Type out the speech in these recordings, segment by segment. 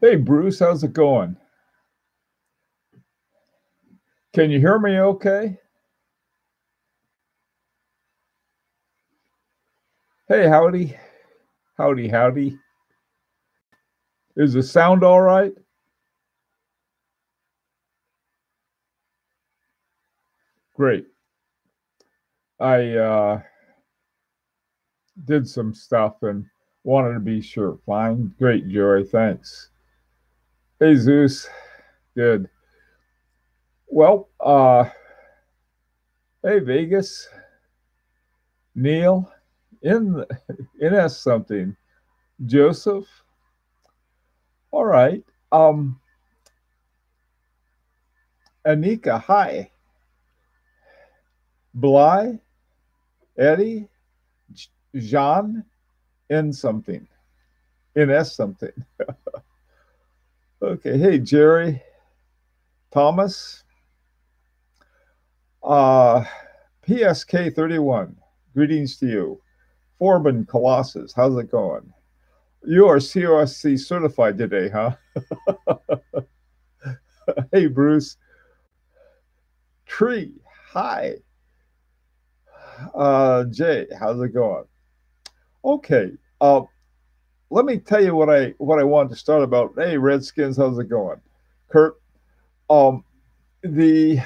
Hey, Bruce, how's it going? Can you hear me okay? Hey, howdy. Howdy, howdy. Is the sound all right? Great. I uh, did some stuff and wanted to be sure. Fine. Great, Joy. Thanks. Hey, Zeus. Good. Well, uh, hey, Vegas. Neil, in in us something. Joseph. All right. Um, Anika, hi. Bly, Eddie, Jean, in something, in S something. okay, hey Jerry, Thomas, uh, PSK 31, greetings to you. Forbin Colossus, how's it going? You are COSC certified today, huh? hey Bruce. Tree, hi. Uh, Jay, how's it going? Okay. Uh, let me tell you what I what I wanted to start about. Hey, Redskins, how's it going? Kurt, um, the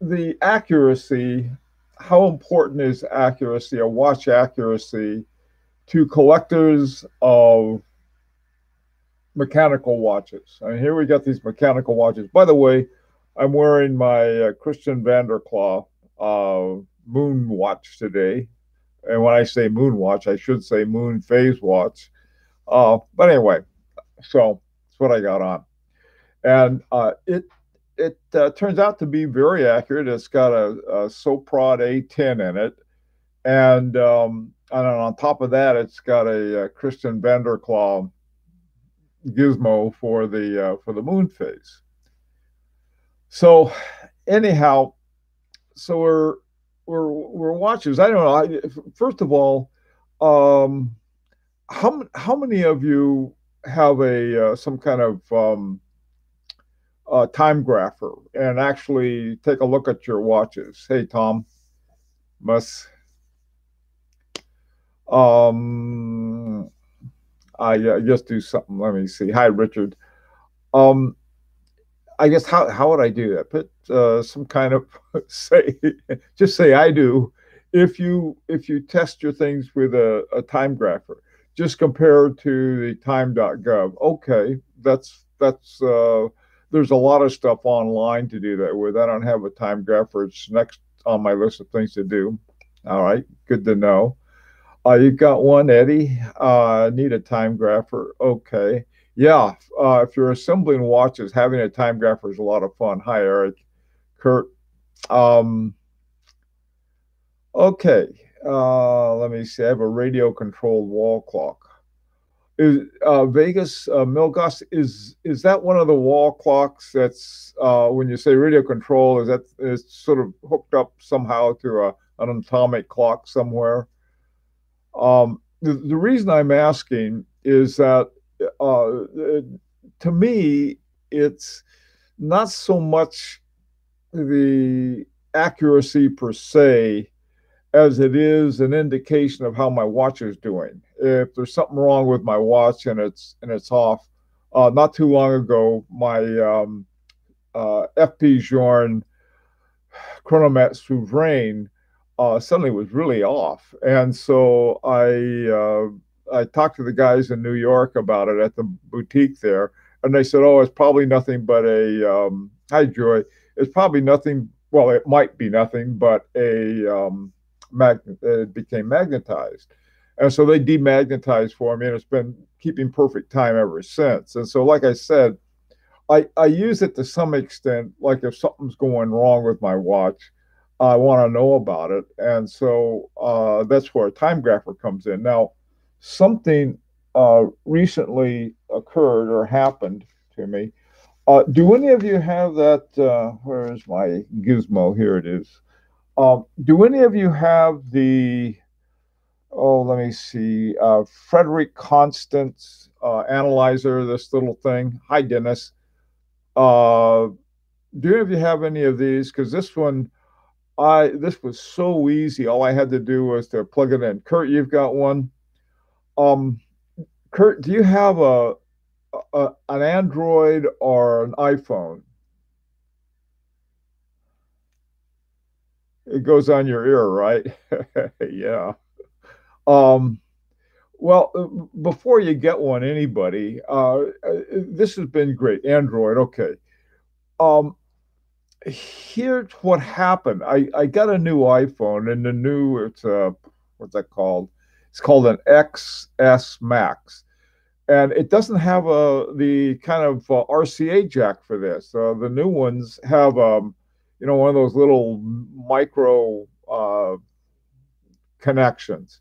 the accuracy, how important is accuracy or watch accuracy to collectors of mechanical watches? And here we got these mechanical watches. By the way, I'm wearing my uh, Christiaan van der Klaauw uh, moon watch today. And when I say moon watch, I should say moon phase watch. Uh, but anyway, so that's what I got on. And uh, it it uh, turns out to be very accurate. It's got a, a Soprod A10 in it. And, um, and on top of that, it's got a, a Christiaan van der Klaauw gizmo for the uh, for the moon phase. So anyhow, so we're we're watchers. I don't know. I, first of all, um, how how many of you have a uh, some kind of um, uh, time grapher and actually take a look at your watches? Hey, Tom, must. Um, I uh, just do something. Let me see. Hi, Richard. Um, I guess how how would I do that? Put uh, some kind of say, just say I do. If you if you test your things with a, a time grapher, just compare to the time.gov. Okay, that's that's uh, there's a lot of stuff online to do that with. I don't have a time grapher. It's next on my list of things to do. All right, good to know. Uh, you got one, Eddie. Uh, need a time grapher. Okay. Yeah, uh, if you're assembling watches, having a time grapher is a lot of fun. Hi, Eric, Kurt. Um, okay, uh, let me see. I have a radio controlled wall clock. Is uh, Vegas uh, Milgos is is that one of the wall clocks that's uh, when you say radio control? Is that is sort of hooked up somehow to a, an atomic clock somewhere? Um, the, the reason I'm asking is that uh, to me, it's not so much the accuracy per se as it is an indication of how my watch is doing. If there's something wrong with my watch and it's and it's off, uh, not too long ago, my um, uh, FP Journe Chronomètre Souverain uh, suddenly was really off, and so I uh, I talked to the guys in New York about it at the boutique there, and they said, "Oh, it's probably nothing but a um, hi Joy. It's probably nothing. Well, it might be nothing, but a um, mag- it became magnetized." And so they demagnetized for me, and it's been keeping perfect time ever since. And so, like I said, I, I use it to some extent. Like if something's going wrong with my watch, I want to know about it. And so uh, that's where a time grapher comes in. Now, something uh, recently occurred or happened to me. Uh, do any of you have that? Uh, where is my gizmo? Here it is. Um, do any of you have the oh, let me see, uh, Frederique Constant uh, analyzer, this little thing. Hi, Dennis. Uh, do any of you have any of these? Because this one, I this was so easy. All I had to do was to plug it in. Kurt, you've got one. Um, Kurt, do you have a, a an Android or an iPhone? It goes on your ear, right? yeah. Um, well, uh, before you get one, anybody, uh, uh, this has been great. Android, okay. Um, here's what happened. I, I got a new iPhone, and the new it's a what's that called? It's called an XS Max, and it doesn't have a the kind of uh, RCA jack for this. Uh, the new ones have um, you know, one of those little micro uh, connections.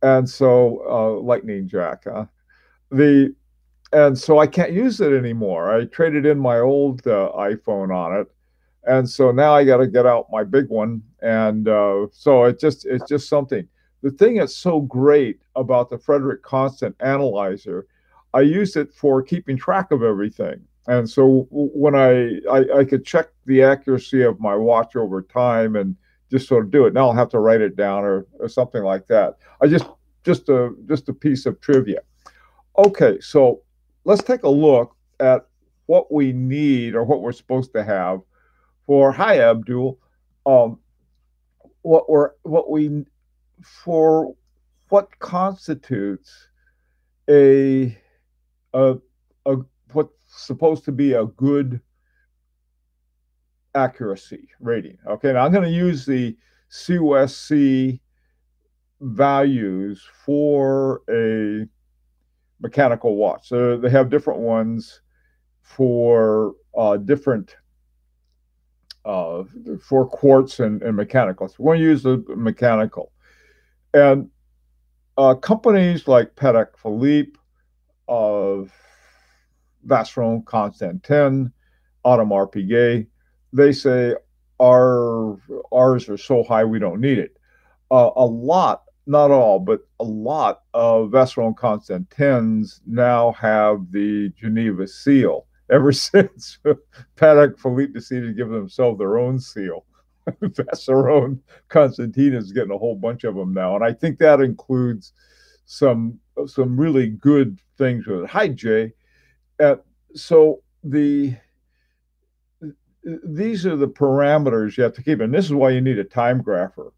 And so uh, lightning jack huh? the and so i can't use it anymore. I traded in my old uh, iphone on it. And so now i got to get out my big one. And uh, so it just it's just something the thing that's so great about the frederique constant analyzer i use it for keeping track of everything and so when I, I, I could check the accuracy of my watch over time and just sort of do it. Now I'll have to write it down or, or something like that. I just just a just a piece of trivia. Okay, so let's take a look at what we need or what we're supposed to have for hi Abdul. Um, what we're what we for what constitutes a a, a what's supposed to be a good accuracy rating. Okay, now I'm going to use the COSC values for a mechanical watch. So they have different ones for uh, different uh, for quartz and, and mechanical. So we're going to use the mechanical. And uh, companies like Patek Philippe, of Vacheron Constantin, Audemars Piguet, they say our ours are so high we don't need it. Uh, a lot, not all, but a lot of Vacheron Constantins now have the Geneva seal. Ever since Patek Philippe decided to give themselves their own seal, Vacheron Constantin is getting a whole bunch of them now, and I think that includes some some really good things with it. Hi, Jay. Uh, so the these are the parameters you have to keep, and this is why you need a time grapher.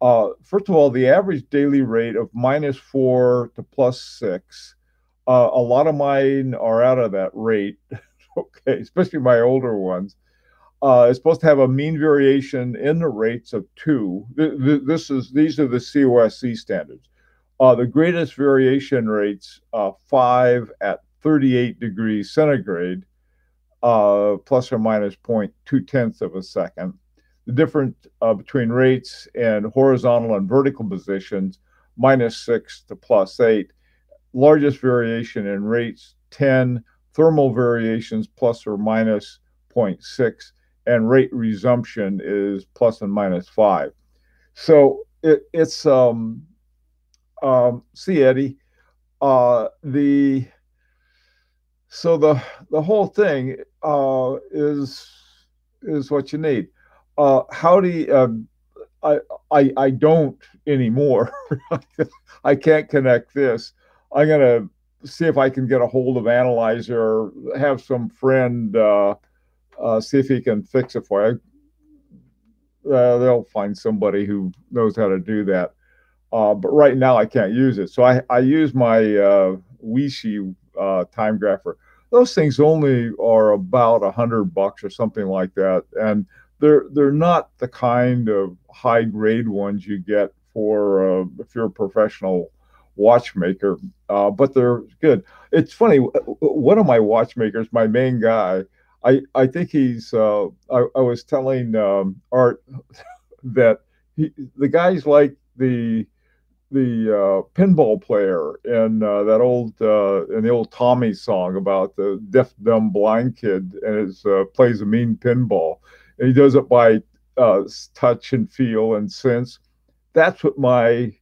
Uh, first of all, the average daily rate of minus four to plus six. Uh, a lot of mine are out of that rate. okay, especially my older ones. Uh, it's supposed to have a mean variation in the rates of two. This is these are the COSC standards. Uh, the greatest variation rates uh, five at 38 degrees centigrade, uh, plus or minus 0.2 tenths of a second. The difference uh, between rates and horizontal and vertical positions, minus six to plus eight. Largest variation in rates, 10. Thermal variations, plus or minus 0.6. And rate resumption is plus and minus five. So it, it's, um, um, see, Eddie, uh, the so the the whole thing uh, is is what you need. Uh, how do you, um, I, I I don't anymore. I can't connect this. I'm gonna see if I can get a hold of analyzer or have some friend uh, uh, see if he can fix it for you. Uh, they'll find somebody who knows how to do that. Uh, but right now I can't use it, so I I use my uh, Weishi uh, time grapher those things only are about a hundred bucks or something like that, and they're they're not the kind of high grade ones you get for uh, if you're a professional watchmaker, uh, but they're good. It's funny. One of my watchmakers, my main guy, I think he's. Uh, I, I was telling um, Art that he, the guy's like the the uh, pinball player in uh, that old uh, in the old Tommy song about the deaf dumb blind kid and his uh, plays a mean pinball and he does it by uh, touch and feel and sense. That's what my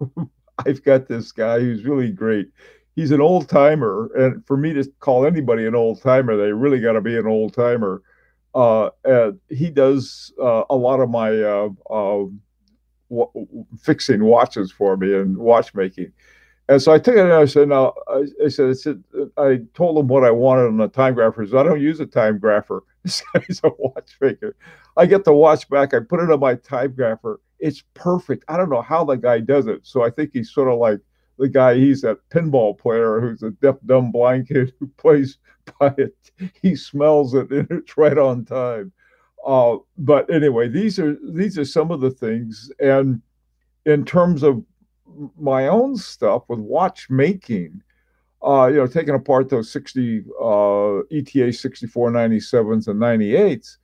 I've got this guy who's really great. He's an old timer, and for me to call anybody an old timer, they really got to be an old timer. Uh, and he does uh, a lot of my uh, um, w- fixing watches for me and watchmaking. And so I took it and I said, no, I, I said, I said, I told him what I wanted on the time grapher. I don't use a time grapher. He's a watchmaker. I get the watch back. I put it on my time grapher. It's perfect. I don't know how the guy does it. So I think he's sort of like the guy. He's a pinball player who's a deaf, dumb, blind kid who plays by it. He smells it and it's right on time. Uh, but anyway, these are these are some of the things. And in terms of my own stuff with watchmaking, uh, you know, taking apart those 60 uh, ETA 6497s and 98s,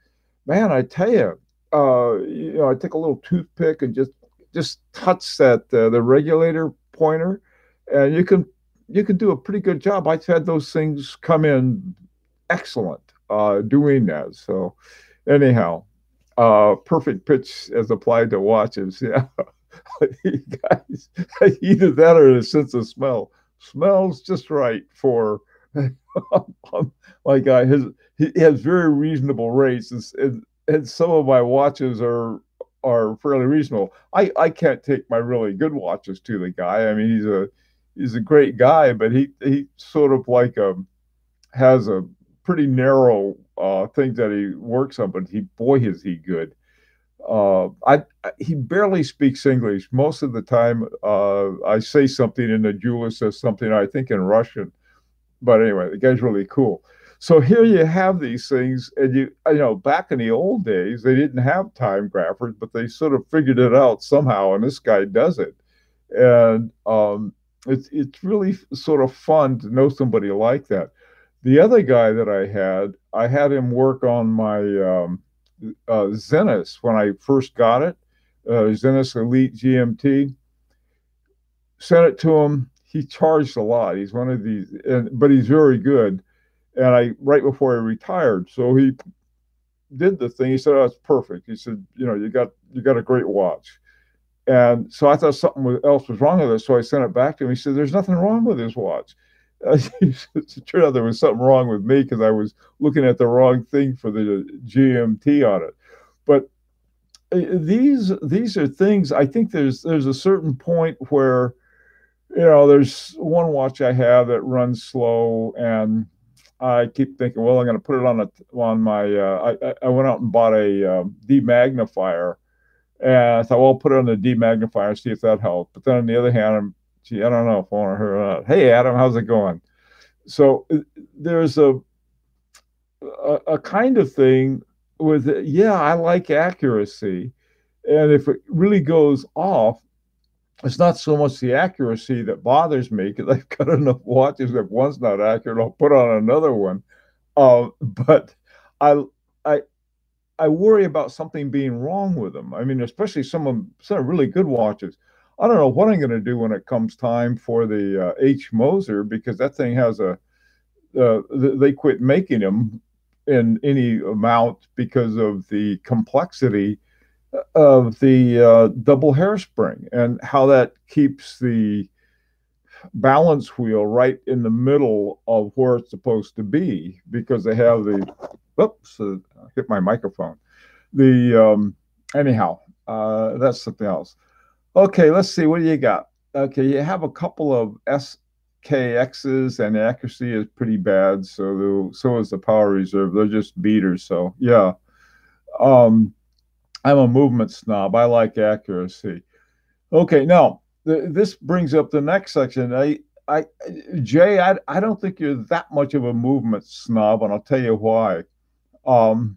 man, I tell you, uh, you know, I take a little toothpick and just just touch that uh, the regulator pointer, and you can you can do a pretty good job. I've had those things come in excellent uh, doing that. So, anyhow, uh, perfect pitch as applied to watches. Yeah, guys, either that or a sense of smell. Smells just right for my guy. His he has very reasonable rates, and, and, and some of my watches are are fairly reasonable. I I can't take my really good watches to the guy. I mean, he's a he's a great guy, but he he sort of like a um, has a pretty narrow uh, thing that he works on. But he boy is he good. Uh, I, I, he barely speaks English most of the time. Uh, I say something, and the jeweler says something. I think in Russian, but anyway, the guy's really cool. So here you have these things, and you you know back in the old days they didn't have time graphers, but they sort of figured it out somehow, and this guy does it, and um, it's it's really sort of fun to know somebody like that. The other guy that I had, I had him work on my um, uh, Zenith when I first got it, uh, Zenith Elite GMT. Sent it to him. He charged a lot. He's one of these, and, but he's very good. And I right before I retired, so he did the thing. He said, "Oh, it's perfect." He said, "You know, you got you got a great watch." And so I thought something else was wrong with it. So I sent it back to him. He said, "There's nothing wrong with his watch." It turned out there was something wrong with me because I was looking at the wrong thing for the GMT on it. But uh, these these are things I think there's there's a certain point where you know there's one watch I have that runs slow and I keep thinking well I'm going to put it on a on my uh, I I went out and bought a um, demagnifier and I thought well I'll put it on the demagnifier and see if that helps but then on the other hand I'm gee, I don't know if I want to hear that. Hey, Adam, how's it going? So uh, there's a, a, a kind of thing with, yeah, I like accuracy. And if it really goes off, it's not so much the accuracy that bothers me because I've got enough watches. If one's not accurate, I'll put on another one. Uh, but I, I, I worry about something being wrong with them. I mean, especially some of some really good watches. I don't know what I'm going to do when it comes time for the uh, H Moser because that thing has a uh, they quit making them in any amount because of the complexity of the uh, double hairspring and how that keeps the balance wheel right in the middle of where it's supposed to be because they have the oops uh, hit my microphone the um, anyhow uh, that's something else Okay, let's see. What do you got? Okay, you have a couple of SKXs, and accuracy is pretty bad. So the, so is the power reserve. They're just beaters. So yeah, um, I'm a movement snob. I like accuracy. Okay, now th- this brings up the next section. I, I, Jay, I, I don't think you're that much of a movement snob, and I'll tell you why. Um,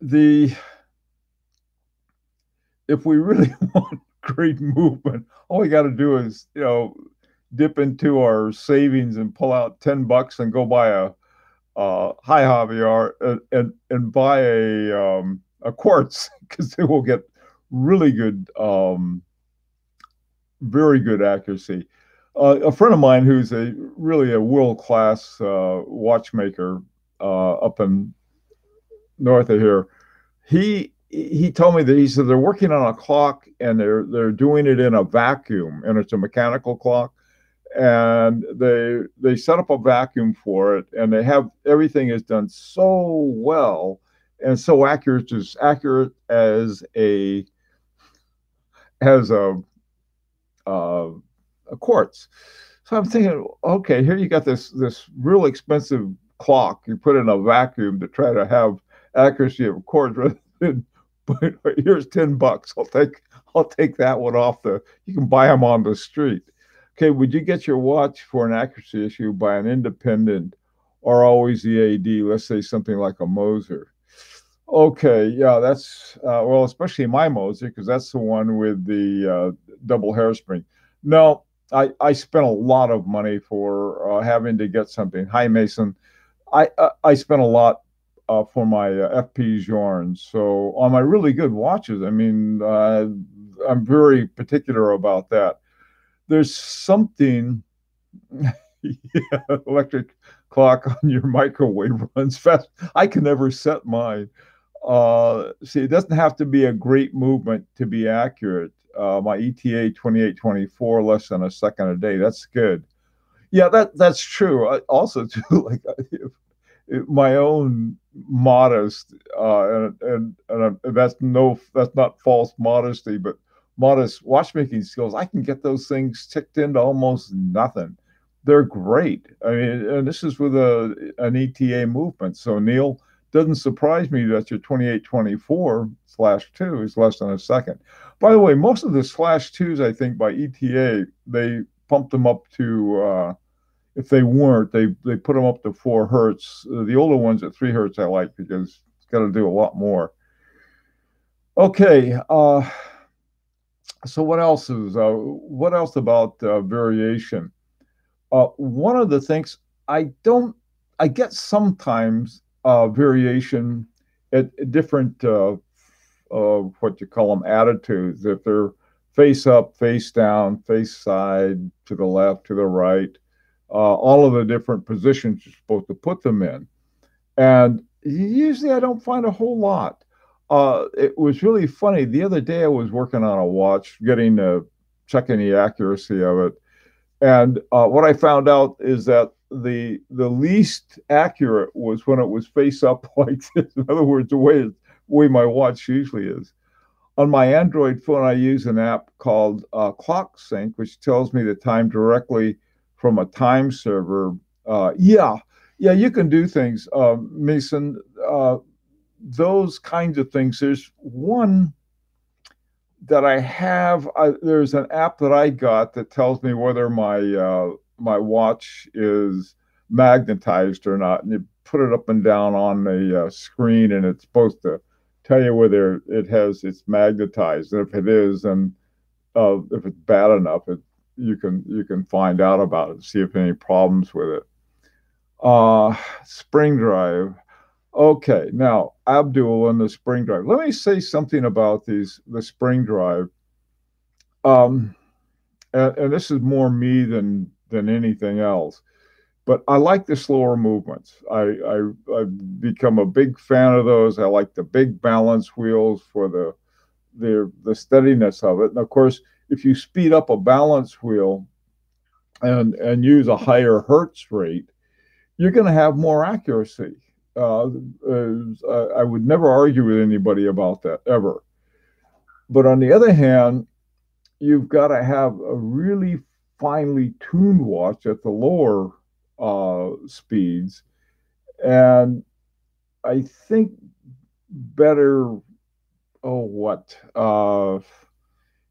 the if we really want great movement, all we got to do is, you know, dip into our savings and pull out 10 bucks and go buy a, uh, hi Javier, and, and, and buy a, um, a quartz because they will get really good, um, very good accuracy. Uh, a friend of mine who's a really a world class uh, watchmaker uh, up in north of here, he he told me that he said they're working on a clock and they're they're doing it in a vacuum and it's a mechanical clock and they they set up a vacuum for it and they have everything is done so well and so accurate as accurate as a as a uh, a quartz. So i'm thinking okay here you got this this real expensive clock. You put in a vacuum to try to have accuracy of a quartz but here's 10 bucks. I'll take i'll take that one off the you can buy them on the street. Okay would you get your watch for an accuracy issue by an independent or always the ad let's say something like a moser okay yeah that's uh, well especially my moser because that's the one with the uh, double hairspring no I, I spent a lot of money for uh, having to get something. Hi, Mason. I uh, I spent a lot uh, for my uh, FP Journes. So on my really good watches, I mean, I'm very particular about that. There's something, yeah, electric clock on your microwave runs fast. I can never set mine. Uh, see, it doesn't have to be a great movement to be accurate. Uh, my ETA 2824, less than a second a day. That's good. Yeah, that that's true. I, also, too, like if, my own modest uh, and, and, and that's no that's not false modesty but modest watchmaking skills i can get those things ticked into almost nothing they're great i mean and this is with a an eta movement so neil doesn't surprise me that your 2824 slash 2 is less than a second by the way most of the slash 2s i think by eta they pumped them up to uh, if they weren't, they they put them up to four hertz. The older ones at three hertz I like because it's got to do a lot more. Okay, uh, so what else is uh, what else about uh, variation? Uh, one of the things I don't I get sometimes uh, variation at, different what you call them attitudes. If they're face up, face down, face side, to the left, to the right uh, all of the different positions you're supposed to put them in. And usually I don't find a whole lot. Uh, it was really funny. The other day I was working on a watch, getting uh, checking the accuracy of it. And uh, what I found out is that the the least accurate was when it was face up like this. In other words, the way way my watch usually is. On my Android phone, I use an app called uh, Clock Sync, which tells me the time directly from a time server. Uh, yeah, yeah, you can do things, uh, Mason. Uh, those kinds of things. There's one that I have. I, there's an app that I got that tells me whether my uh, my watch is magnetized or not, and you put it up and down on the uh, screen, and it's supposed to tell you whether it has it's magnetized. And if it is, and uh, if it's bad enough, it you can you can find out about it, see if any problems with it. Uh, spring drive. Okay, now Abdul and the spring drive. Let me say something about these the spring drive. Um, and, and this is more me than than anything else. But I like the slower movements. I, I I've become a big fan of those. I like the big balance wheels for the the the steadiness of it. And of course, if you speed up a balance wheel and and use a higher hertz rate, you're going to have more accuracy. Uh, uh, I would never argue with anybody about that ever. But on the other hand, you've got to have a really finely tuned watch at the lower uh, speeds, and I think better. Oh, what? Uh,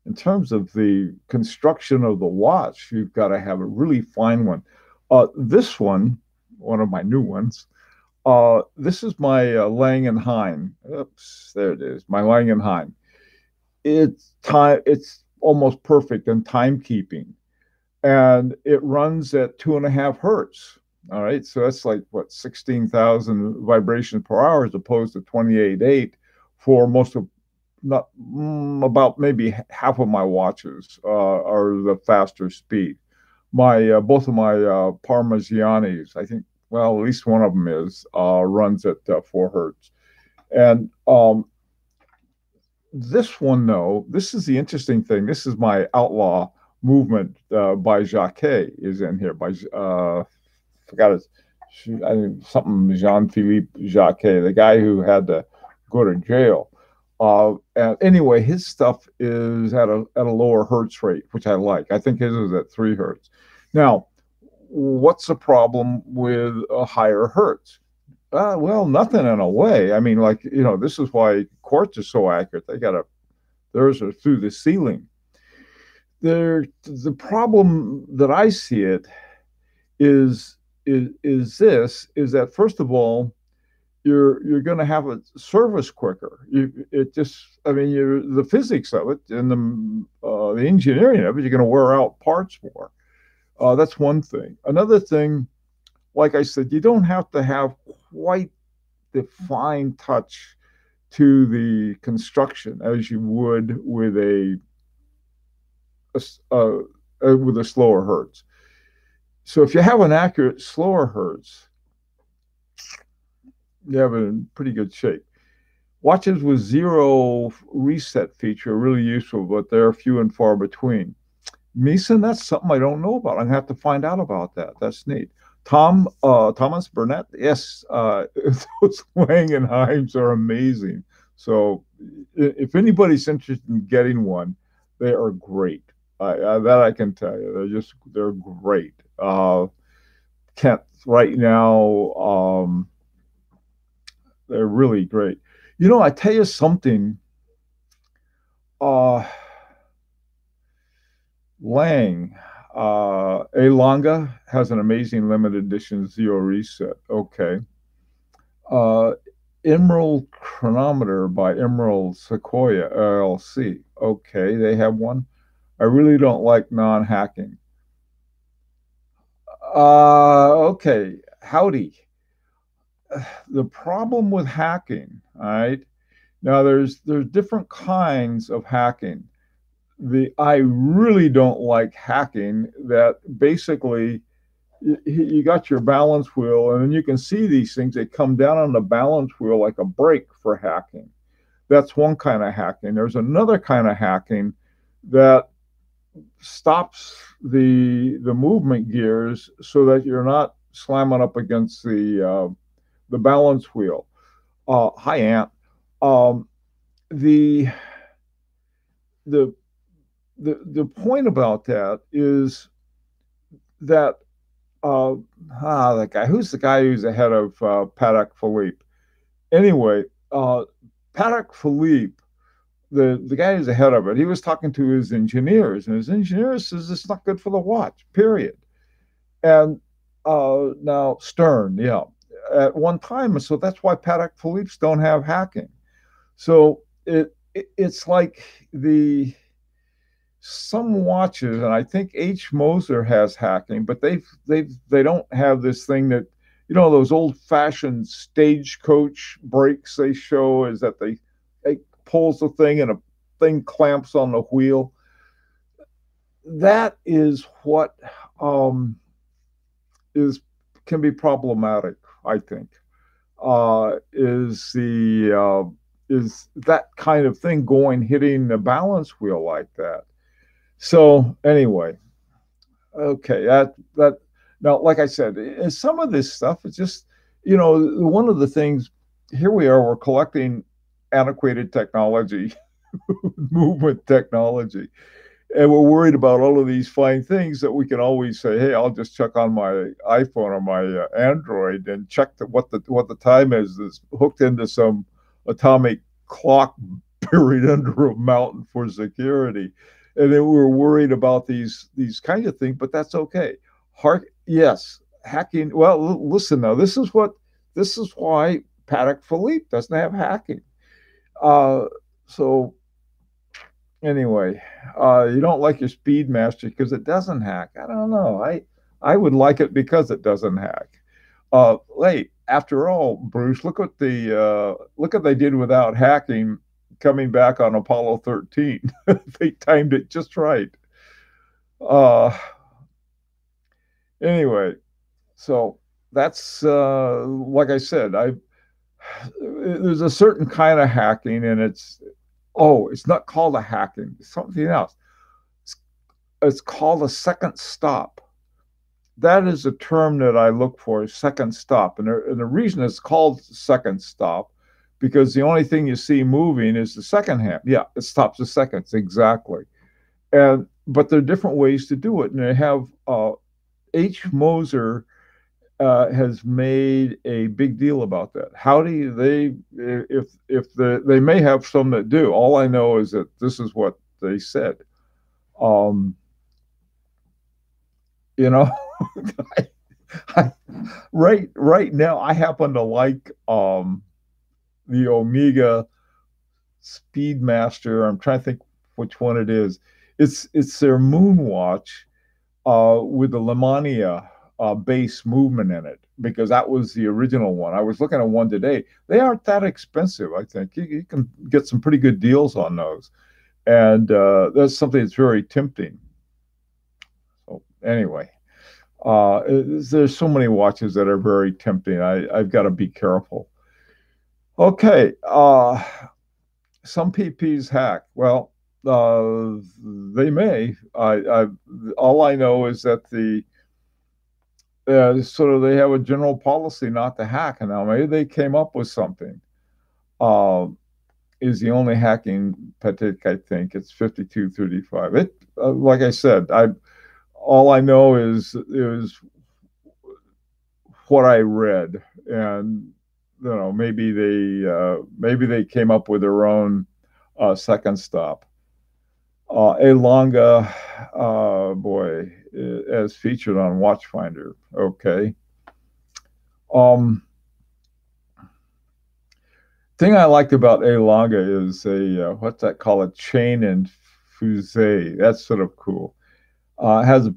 in terms of the construction of the watch, you've got to have a really fine one. Uh, this one, one of my new ones, uh, this is my uh, Lange and Söhne. Oops, there it is, my Lange and Söhne. It's time. It's almost perfect in timekeeping, and it runs at two and a half hertz. All right, so that's like what sixteen thousand vibrations per hour as opposed to twenty eight eight for most of not mm, about maybe half of my watches uh, are the faster speed. My uh, both of my uh, Parmigianis, I think, well, at least one of them is uh, runs at uh, four hertz, and um, this one, though, this is the interesting thing. This is my outlaw movement uh, by Jaquet is in here. By uh, forgot his I mean, something Jean Philippe Jaquet, the guy who had to go to jail. Uh, and anyway, his stuff is at a at a lower hertz rate, which I like. I think his is at three hertz. Now, what's the problem with a higher hertz? Uh, well, nothing in a way. I mean, like you know, this is why quartz is so accurate. They got a theirs are through the ceiling. There, the problem that I see it is is is this is that first of all, you're you're going to have a service quicker. You, it just, I mean, you the physics of it and the uh, the engineering of it, you're going to wear out parts more. Uh, that's one thing. Another thing, like I said, you don't have to have quite the fine touch to the construction as you would with a, a, a with a slower hertz. So if you have an accurate slower hertz, you have it in pretty good shape. Watches with zero reset feature are really useful, but they're few and far between. Meson, that's something I don't know about. I'm gonna have to find out about that. That's neat. Tom uh, Thomas Burnett, yes, uh, those Langenheims are amazing. So if anybody's interested in getting one, they are great. I, that I can tell you. They're just they're great. Uh, Kent right now, um, they're really great. You know, I tell you something. Uh, Lang, uh, A Lange has an amazing limited edition zero reset. Okay. Uh, Emerald Chronometer by Emerald Sequoia LLC. Okay, they have one. I really don't like non hacking. Uh, okay, howdy. The problem with hacking, all right? Now there's there's different kinds of hacking. The I really don't like hacking that basically you, you got your balance wheel and then you can see these things they come down on the balance wheel like a brake for hacking. That's one kind of hacking. There's another kind of hacking that stops the the movement gears so that you're not slamming up against the uh, the balance wheel. Uh, hi, Ant. Um, the the the the point about that is that uh, ah that guy who's the guy who's the head of uh, Patek Philippe. Anyway, uh, Patek Philippe the the guy who's ahead of it, he was talking to his engineers, and his engineer says it's not good for the watch. Period. And uh, now Stern, yeah, at one time, so that's why Patek Philippe's don't have hacking. So it, it it's like the some watches, and I think H Moser has hacking, but they they they don't have this thing that you know those old fashioned stagecoach brakes they show is that they pulls the thing and a thing clamps on the wheel. That is what um, is can be problematic. I think uh, is the uh, is that kind of thing going hitting the balance wheel like that. So anyway, okay, that that now, like I said, some of this stuff is just you know one of the things. Here we are, we're collecting antiquated technology, movement technology. And we're worried about all of these fine things that we can always say, "Hey, I'll just check on my iPhone or my uh, Android and check the, what the what the time is that's hooked into some atomic clock buried under a mountain for security." And then we are worried about these these kind of things, but that's okay. Heart, yes, hacking. Well, listen now. This is what this is why Patek Philippe doesn't have hacking uh, so anyway, uh, you don't like your Speedmaster because it doesn't hack. I don't know. I I would like it because it doesn't hack. Uh, wait, after all, Bruce, look what the uh, look what they did without hacking coming back on Apollo 13. they timed it just right. Uh, anyway, so that's uh, like I said, I there's a certain kind of hacking, and it's oh, it's not called a hacking, it's something else. It's, it's called a second stop. That is a term that I look for, second stop. And the, and the reason it's called second stop, because the only thing you see moving is the second hand. Yeah, it stops the seconds, exactly. And but there are different ways to do it. And they have uh, H. Moser uh, has made a big deal about that. How do you, they if if the they may have some that do. All I know is that this is what they said. Um, you know, I, I, right right now I happen to like um, the Omega Speedmaster. I'm trying to think which one it is. It's it's their Moon Watch uh, with the Lemania uh, bass movement in it because that was the original one. I was looking at one today. They aren't that expensive. I think you, you can get some pretty good deals on those, and uh, that's something that's very tempting. So anyway, uh, there's so many watches that are very tempting. I, I've got to be careful. Okay, uh, some PPs hack. Well, uh, they may. I, I all I know is that the uh, sort of they have a general policy not to hack, and now maybe they came up with something. Uh, is the only hacking Patek I think it's fifty two thirty five. It uh, like I said, I all I know is is what I read, and you know maybe they uh, maybe they came up with their own uh, second stop. Uh, A Lange, uh, boy, as featured on Watchfinder. Okay. Um, thing I liked about A Lange is a uh, what's that called a chain and fusee. That's sort of cool. Uh, has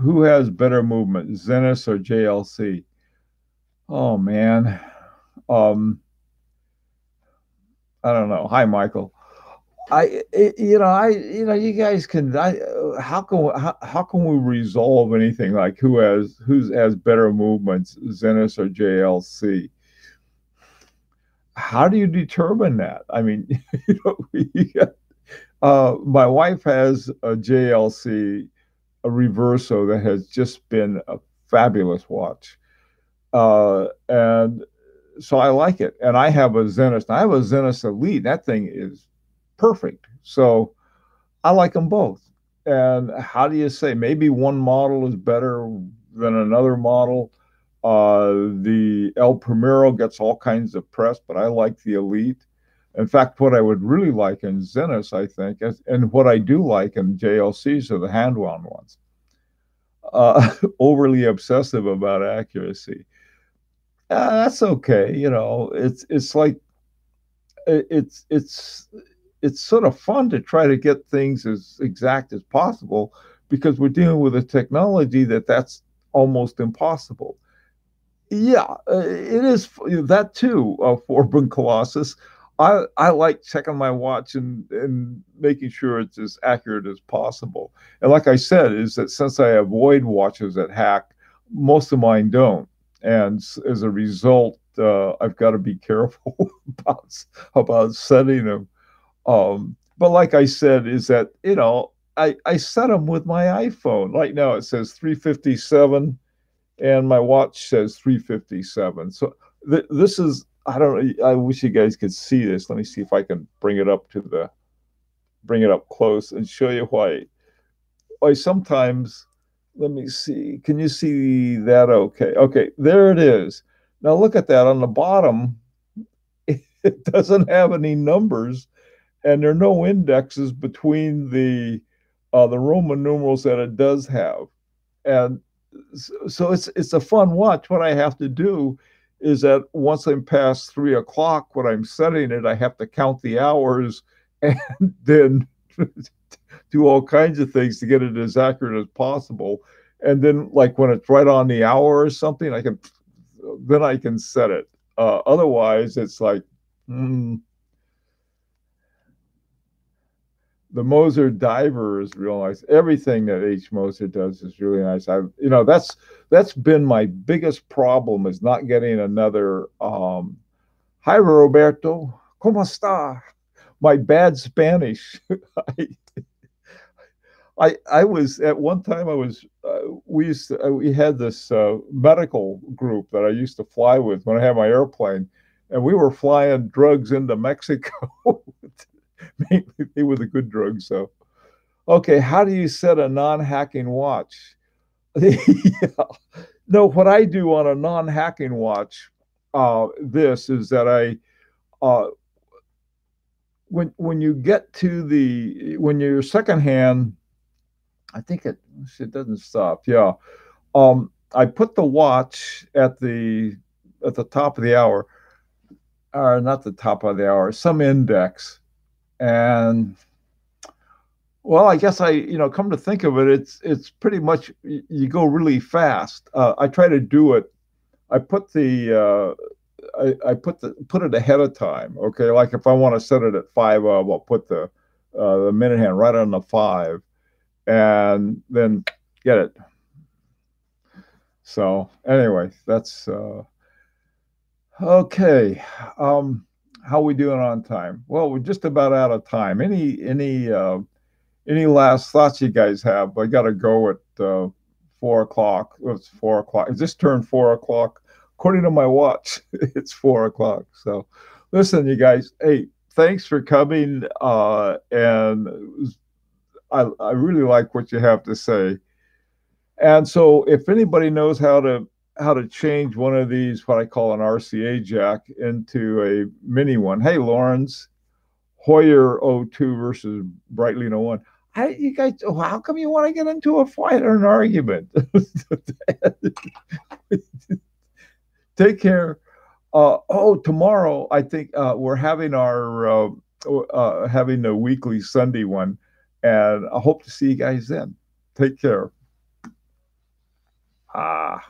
who has better movement, Zenith or JLC? Oh man, um, I don't know. Hi, Michael. I, you know, I, you know, you guys can. I, how can how, how can we resolve anything like who has who has better movements, Zenith or JLC? How do you determine that? I mean, you know, uh, my wife has a JLC, a Reverso that has just been a fabulous watch, uh, and so I like it. And I have a Zenith. I have a Zenith Elite. That thing is perfect. So I like them both. And how do you say maybe one model is better than another model? Uh, the El Primero gets all kinds of press, but I like the Elite. In fact, what I would really like in Zenith, I think, is, and what I do like in JLCs are the hand wound ones. Uh, overly obsessive about accuracy. Uh, that's okay, you know. It's it's like it's it's it's sort of fun to try to get things as exact as possible because we're dealing with a technology that that's almost impossible. Yeah, uh, it is that too. Uh, Forbin Colossus. I, I like checking my watch and, and making sure it's as accurate as possible. And like I said, is that since I avoid watches that hack, most of mine don't. And as a result, uh, I've got to be careful about about setting them um, but like I said, is that you know I I set them with my iPhone. Right now it says 357, and my watch says 357. So th- this is I don't I wish you guys could see this. Let me see if I can bring it up to the bring it up close and show you why. Why sometimes let me see. Can you see that? Okay. Okay. There it is. Now look at that on the bottom. It doesn't have any numbers and there are no indexes between the uh, the Roman numerals that it does have, and so it's it's a fun watch. What I have to do is that once I'm past three o'clock, when I'm setting it, I have to count the hours and then do all kinds of things to get it as accurate as possible. And then, like when it's right on the hour or something, I can then I can set it. Uh, otherwise, it's like. Mm, the Moser diver is real nice. Everything that H Moser does is really nice. I've, you know, that's that's been my biggest problem is not getting another. Um, Hi Roberto, cómo está? my bad Spanish. I, I, I was at one time I was uh, we used to, uh, we had this uh, medical group that I used to fly with when I had my airplane, and we were flying drugs into Mexico. Mainly they were the good drugs. So, okay, how do you set a non-hacking watch? yeah. No, what I do on a non-hacking watch, uh, this is that I uh, when when you get to the when you're secondhand, I think it it doesn't stop. Yeah, um, I put the watch at the at the top of the hour, or not the top of the hour, some index, and well, I guess I you know come to think of it, it's it's pretty much you go really fast. Uh, I try to do it. I put the uh, I, I put the put it ahead of time. Okay, like if I want to set it at five, uh, I'll put the uh, the minute hand right on the five, and then get it. So anyway, that's uh, okay. Um, how we doing on time? Well, we're just about out of time. Any any uh, any last thoughts you guys have? I got to go at uh, four o'clock. It's four o'clock. It just turned four o'clock according to my watch, it's four o'clock. So, listen, you guys. Hey, thanks for coming. Uh, and I, I really like what you have to say. And so, if anybody knows how to how to change one of these, what I call an RCA jack, into a mini one. Hey, Lawrence, Heuer 02 versus Breitling 01. How, you guys, how come you want to get into a fight or an argument? Take care. Uh, oh, tomorrow I think uh, we're having our uh, uh, having a weekly Sunday one, and I hope to see you guys then. Take care. Ah.